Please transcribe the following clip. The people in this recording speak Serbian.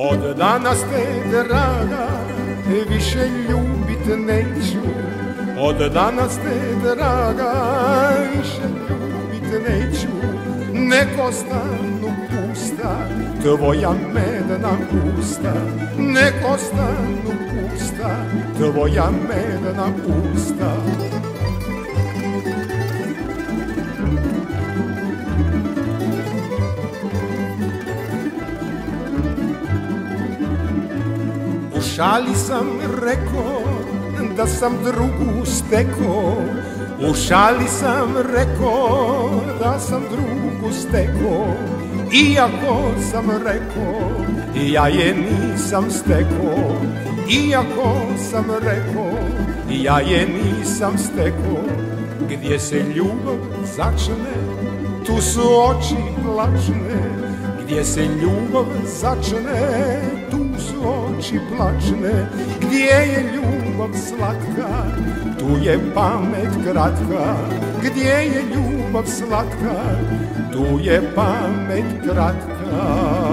Od danas te, draga, više ljubit neću. Od danas te, draga, više ljubit neću. Nek ostanu pusta, tvoja medna usta. Nek ostanu pusta, tvoja medna usta. U šali sam rekao da sam drugu steko U šali sam rekao da sam drugu steko Iako sam rekao ja je nisam steko Iako sam rekao ja je nisam steko Gdje se ljubav začne tu su oči plačne Gdje se ljubav začne oči plačne Gdje je ljubav slatka tu je pamet kratka. Gdje je ljubav slatka tu je pamet kratka